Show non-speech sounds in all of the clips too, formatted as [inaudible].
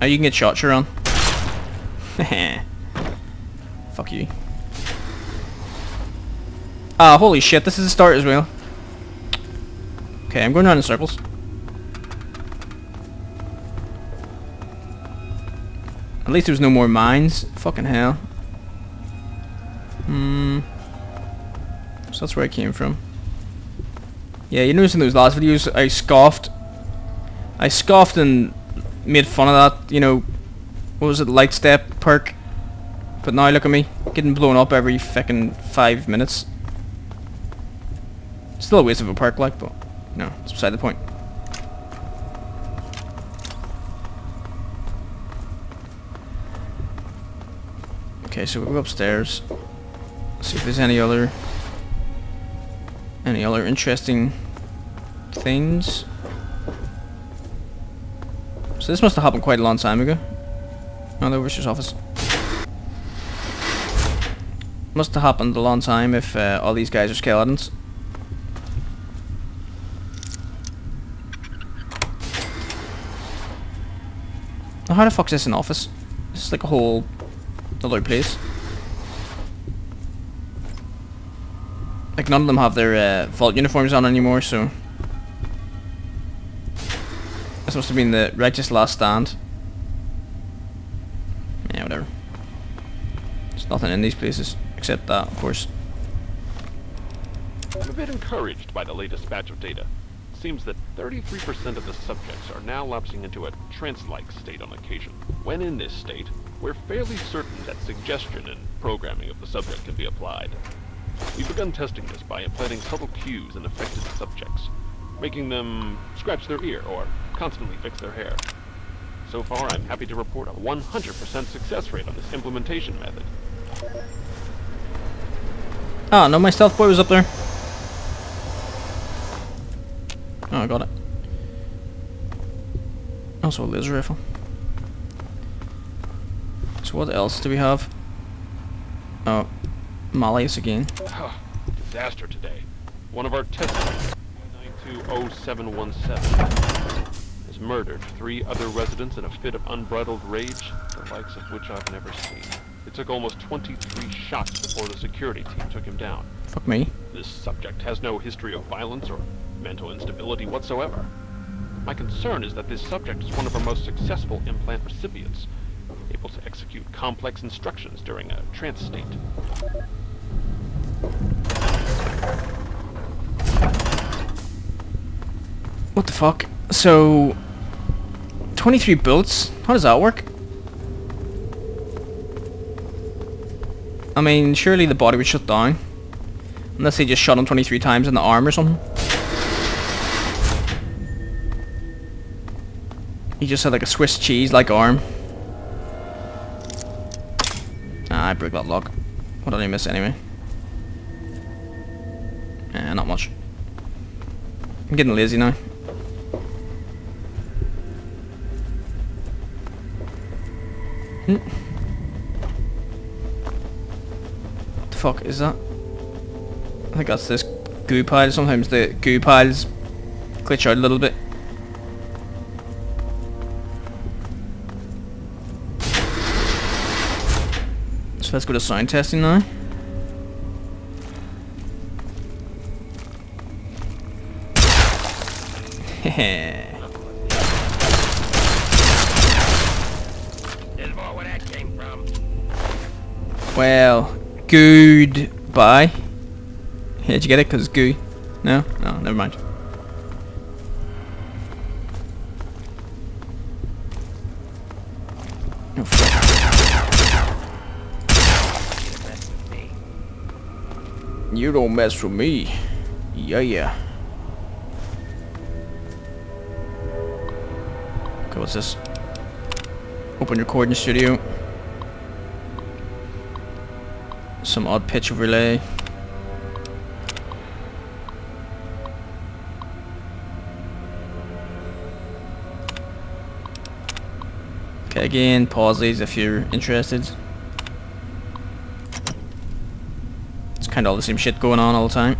Oh, you can get shot, Sharon. [laughs] Fuck you. Ah, holy shit, this is a start as well. Okay, I'm going around in circles. At least there's no more mines. Fucking hell. Hmm. So that's where I came from. Yeah, you notice in those last videos I scoffed. I scoffed and made fun of that, you know, what was it, light step perk. But now look at me, getting blown up every fucking five minutes. Still a waste of a perk like, but no, it's beside the point. Okay, so we'll go upstairs. See if there's any other any other interesting things. So this must have happened quite a long time ago. Oh, the office. Must have happened a long time if uh, all these guys are skeletons. Now how the fuck is this an office? This is like a whole other place. Like none of them have their uh, vault uniforms on anymore, so this must have been the righteous last stand. Yeah, whatever. There's nothing in these places except that, of course. I'm a bit encouraged by the latest batch of data. Seems that 33% of the subjects are now lapsing into a trance-like state on occasion. When in this state, we're fairly certain that suggestion and programming of the subject can be applied. We've begun testing this by implanting subtle cues in affected subjects, making them scratch their ear or constantly fix their hair. So far, I'm happy to report a 100% success rate on this implementation method. Ah, no, my stealth boy was up there. Oh, I got it. Also a laser rifle. So what else do we have? Oh, Malleus again. Disaster today. One of our testers, 920717, has murdered three other residents in a fit of unbridled rage, the likes of which I've never seen. It took almost 23 shots before the security team took him down. Fuck me. This subject has no history of violence or mental instability whatsoever. My concern is that this subject is one of our most successful implant recipients, able to execute complex instructions during a trance state. What the fuck? So... 23 bullets? How does that work? I mean, surely the body would shut down. Unless they just shot him 23 times in the arm or something. He just had like a Swiss cheese like arm. Ah, I broke that lock. What did I miss anyway? Eh, not much. I'm getting lazy now. The fuck is that? I think that's this goo pile. Sometimes the goo piles glitch out a little bit. So let's go to sound testing now. [laughs] Heh. Well, goodbye. Yeah, did you get it? Because goo. No? No, never mind. Oh. You don't mess with me. Yeah, yeah. Okay, what's this? Open recording studio. Some odd pitch of relay. Okay, again, pause these if you're interested. It's kind of all the same shit going on all the time.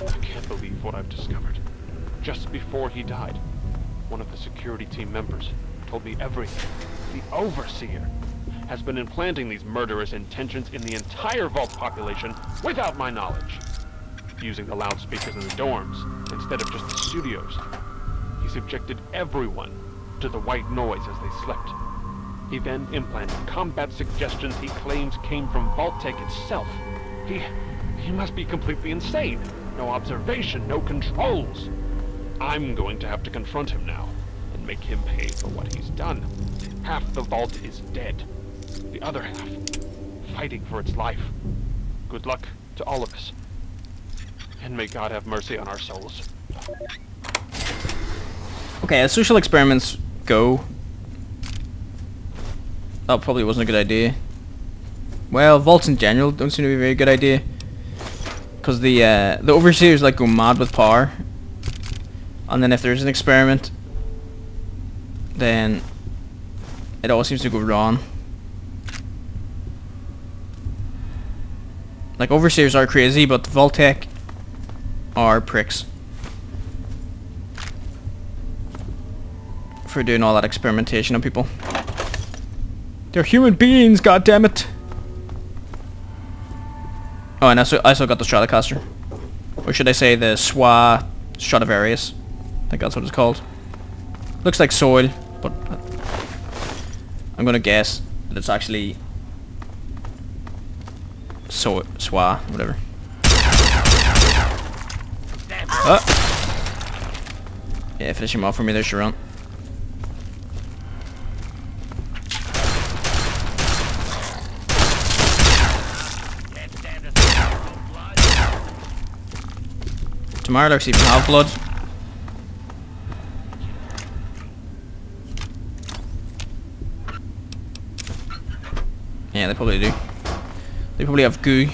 I can't believe what I've discovered. Just before he died, one of the security team members told me everything. The Overseer has been implanting these murderous intentions in the entire Vault population without my knowledge. Using the loudspeakers in the dorms instead of just the studios. He subjected everyone to the white noise as they slept. He then implanted combat suggestions he claims came from Vault-Tec itself. He... he must be completely insane. No observation, no controls. I'm going to have to confront him now, and make him pay for what he's done. Half the Vault is dead. The other half, fighting for its life. Good luck to all of us. And may God have mercy on our souls. Okay, as social experiments go, that probably wasn't a good idea. Well, vaults in general don't seem to be a very good idea. Because the, uh, the overseers like go mad with power. And then if there's an experiment, then it all seems to go wrong. Like overseers are crazy, but the Vault-Tec are pricks. For doing all that experimentation on people. They're human beings, God damn it! Oh, and I also, I also got the Stratocaster. Or should I say the SWA Stradivarius. I think that's what it's called. Looks like soil, but uh, I'm gonna guess that it's actually so SWA, uh, whatever. Oh. Yeah, finish him off for me there, Sharon. Tomorrow looks even have blood. Yeah, they probably do. They probably have goo.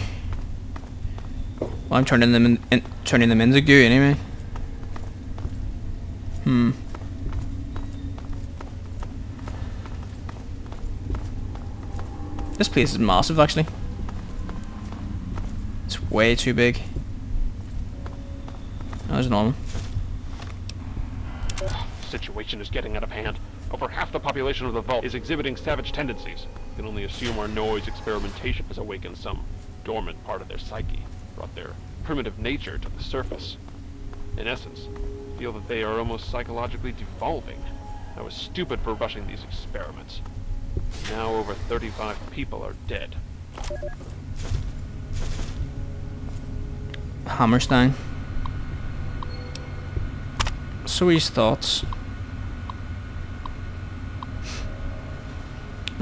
Well, I'm turning them in, in turning them into goo anyway. Hmm. This place is massive, actually. It's way too big. That was normal. Situation is getting out of hand. Over half the population of the Vault is exhibiting savage tendencies. Can only assume our noise experimentation has awakened some dormant part of their psyche, brought their primitive nature to the surface. In essence, feel that they are almost psychologically devolving. I was stupid for rushing these experiments. Now over 35 people are dead. Hammerstein. So his thoughts.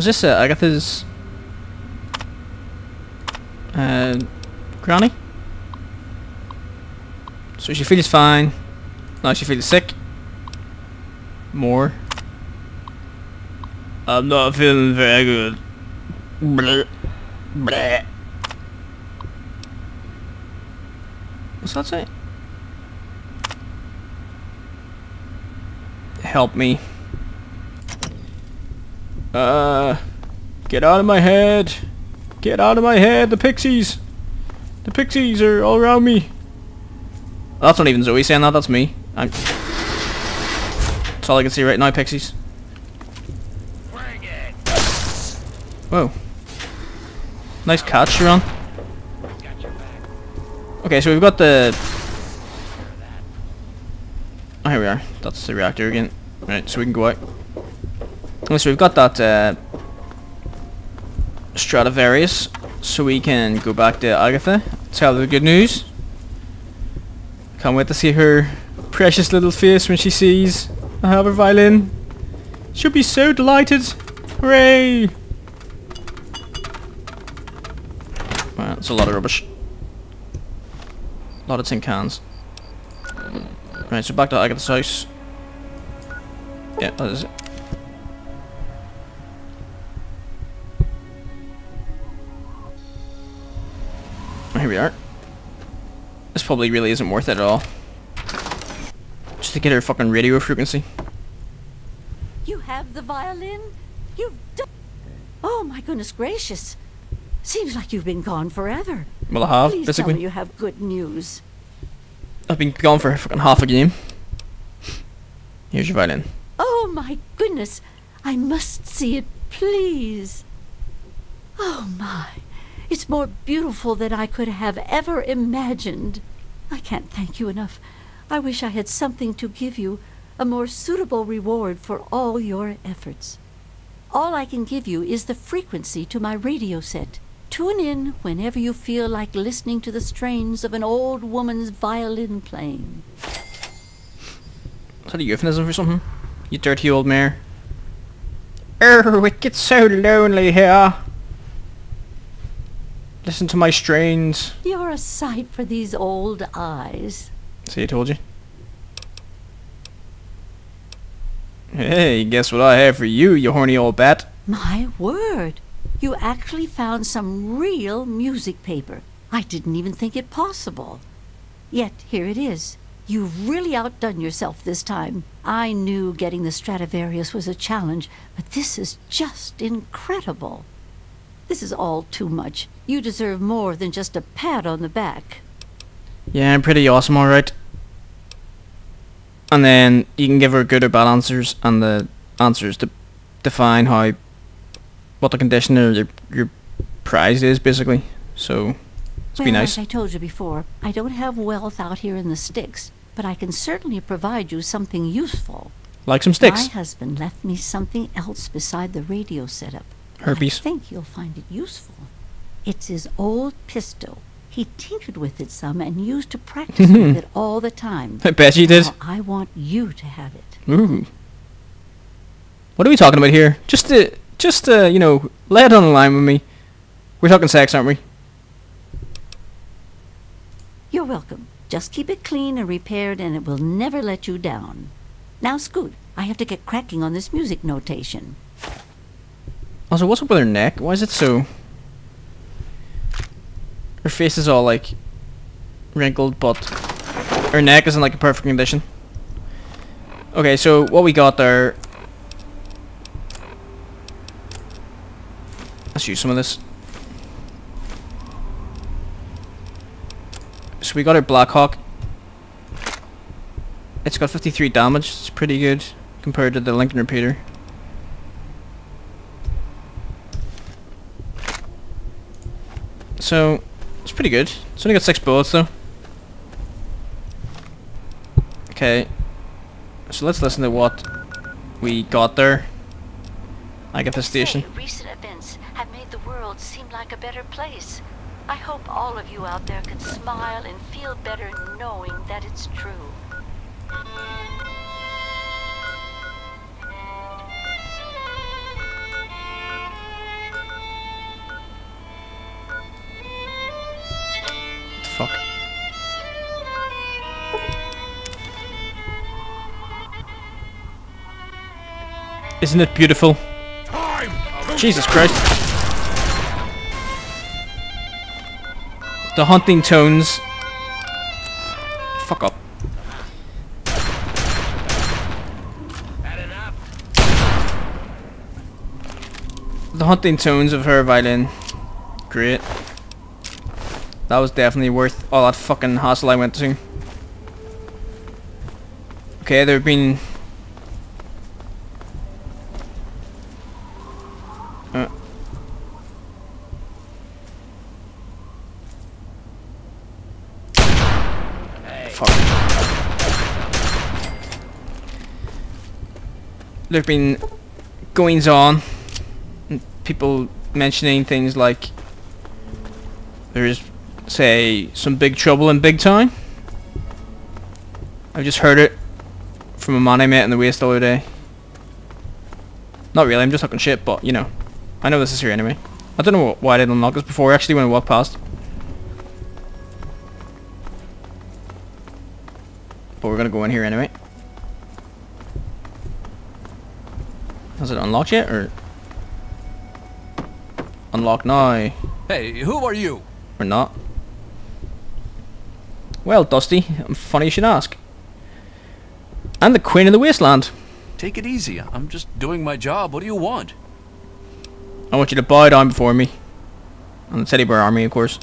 Was this uh, Agatha's uh, granny? So she feels fine. Now she feels sick. More. I'm not feeling very good. Bleh. Bleh. What's that say? Help me. Uh, get out of my head. Get out of my head, the pixies. The pixies are all around me. That's not even Zoe saying that, that's me. I'm that's all I can see right now, pixies. Whoa. Nice catch, Sharon. Okay, so we've got the... Oh, here we are. That's the reactor again. Right, so we can go out. So we've got that uh, Stradivarius, so we can go back to Agatha, tell her the good news. Can't wait to see her precious little face when she sees I have her violin. She'll be so delighted. Hooray! Wow, that's a lot of rubbish. A lot of tin cans. Right, so back to Agatha's house. Yeah, that is it. Probably really isn't worth it at all. Just to get her fucking radio frequency. You have the violin? You've done... Oh, my goodness gracious. Seems like you've been gone forever. Well, I have, Please basically. tell me you have good news. I've been gone for fucking half a game. Here's your violin. Oh, my goodness. I must see it, please. Oh my, it's more beautiful than I could have ever imagined. I can't thank you enough. I wish I had something to give you, a more suitable reward for all your efforts. All I can give you is the frequency to my radio set. Tune in whenever you feel like listening to the strains of an old woman's violin playing. Is that a euphemism for something? You dirty old mare. Er, oh, it gets so lonely here. Listen to my strains. You're a sight for these old eyes. See, I told you. Hey, guess what I have for you, you horny old bat? My word! You actually found some real music paper. I didn't even think it possible. Yet here it is. You've really outdone yourself this time. I knew getting the Stradivarius was a challenge, but this is just incredible. This is all too much. You deserve more than just a pat on the back. Yeah, I'm pretty awesome, alright. And then you can give her good or bad answers, and the answers to define how what the condition of your your prize is, basically. So it's well, be nice. as I told you before, I don't have wealth out here in the sticks, but I can certainly provide you something useful. Like some sticks. My husband left me something else beside the radio setup. Herpes. I think you'll find it useful. It's his old pistol. He tinkered with it some and used to practice with mm-hmm. it all the time. I bet you did. Now, I want you to have it. Ooh. What are we talking about here? Just to, just to, you know, lay it on the line with me. We're talking sex, aren't we? You're welcome. Just keep it clean and repaired and it will never let you down. Now, Scoot, I have to get cracking on this music notation. Also, what's up with her neck? Why is it so... Her face is all, like, wrinkled, but her neck is in, like, a perfect condition. Okay, so what we got there... Let's use some of this. So we got our Blackhawk. It's got 53 damage. It's pretty good compared to the Lincoln Repeater. So, it's pretty good. It's only got six bullets though. Okay. So let's listen to what we got there. I get the station. Recent events have made the world seem like a better place. I hope all of you out there can smile and feel better knowing that it's true. Isn't it beautiful? Jesus Christ. The hunting tones. Fuck up. The hunting tones of her violin. Great. That was definitely worth all that fucking hassle I went to. Okay, there have been... Uh. Fuck. There have been goings on, people mentioning things like there's say some big trouble in big town. I just heard it from a man I met in the waste the other day. Not really, I'm just talking shit, but you know. I know this is here anyway. I don't know why I didn't unlock this before actually when I walked past. But we're gonna go in here anyway. Has it unlocked yet or unlock now? Hey, who are you? Or not? Well, Dusty, funny you should ask. I'm the Queen of the Wasteland. Take it easy. I'm just doing my job. What do you want? I want you to bow down before me. And the teddy bear army, of course.